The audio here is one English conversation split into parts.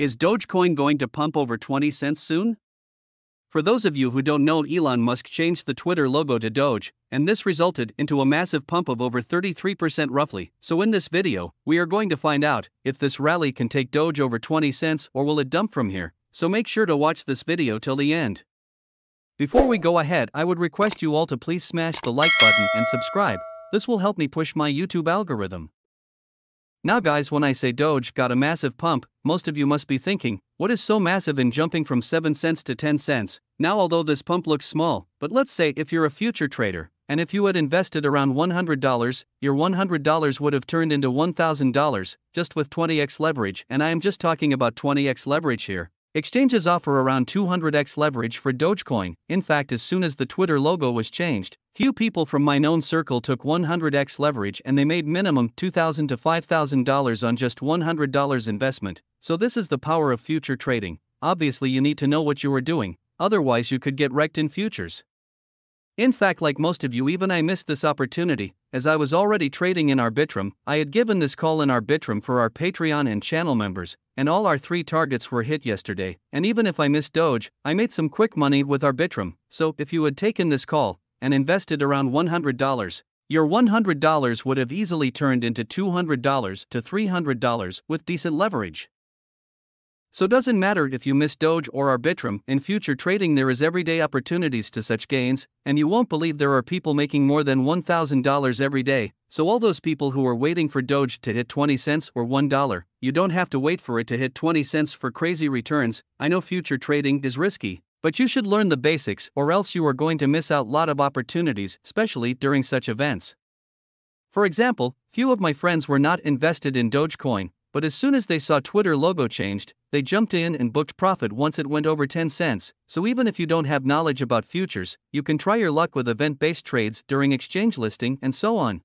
Is Dogecoin going to pump over 20 cents soon? For those of you who don't know, Elon Musk changed the Twitter logo to Doge, and this resulted into a massive pump of over 33% roughly. So in this video, we are going to find out if this rally can take Doge over 20 cents or will it dump from here. So make sure to watch this video till the end. Before we go ahead, I would request you all to please smash the like button and subscribe. This will help me push my YouTube algorithm. Now, guys, when I say Doge got a massive pump, most of you must be thinking, what is so massive in jumping from 7 cents to 10 cents? Now, although this pump looks small, but let's say if you're a future trader, and if you had invested around $100, your $100 would have turned into $1,000 just with 20x leverage, and I am just talking about 20x leverage here. Exchanges offer around 200x leverage for Dogecoin. In fact, as soon as the Twitter logo was changed, few people from my known circle took 100x leverage and they made minimum $2,000 to $5,000 on just $100 investment. So, this is the power of future trading. Obviously, you need to know what you are doing, otherwise, you could get wrecked in futures. In fact, like most of you, even I missed this opportunity, as I was already trading in Arbitrum. I had given this call in Arbitrum for our Patreon and channel members, and all our three targets were hit yesterday. And even if I missed Doge, I made some quick money with Arbitrum. So, if you had taken this call and invested around $100, your $100 would have easily turned into $200 to $300 with decent leverage. So doesn't matter if you miss Doge or Arbitrum, in future trading there is everyday opportunities to such gains, and you won't believe there are people making more than $1,000 every day. So all those people who are waiting for Doge to hit 20 cents or $1, you don't have to wait for it to hit 20 cents for crazy returns. I know future trading is risky, but you should learn the basics or else you are going to miss out lot of opportunities, especially during such events. For example, few of my friends were not invested in Dogecoin, but as soon as they saw Twitter logo changed, they jumped in and booked profit once it went over 10 cents. So even if you don't have knowledge about futures, you can try your luck with event-based trades during exchange listing and so on.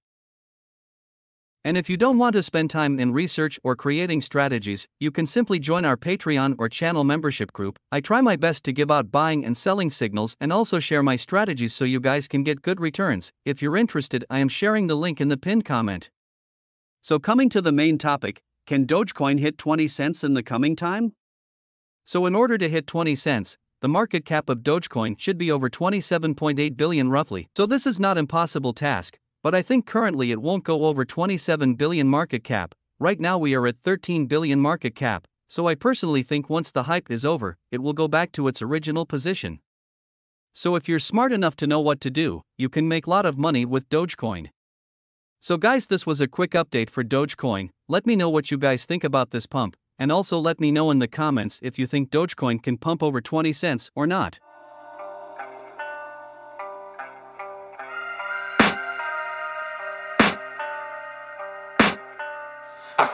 And if you don't want to spend time in research or creating strategies, you can simply join our Patreon or channel membership group. I try my best to give out buying and selling signals and also share my strategies so you guys can get good returns. If you're interested, I am sharing the link in the pinned comment. So, coming to the main topic, can Dogecoin hit 20 cents in the coming time? So, in order to hit 20 cents, the market cap of Dogecoin should be over 27.8 billion roughly. So, this is not impossible task, but I think currently it won't go over 27 billion market cap. Right now we are at 13 billion market cap, so I personally think once the hype is over, it will go back to its original position. So if you're smart enough to know what to do, you can make lot of money with Dogecoin. So guys, this was a quick update for Dogecoin. Let me know what you guys think about this pump, and also let me know in the comments if you think Dogecoin can pump over 20 cents or not.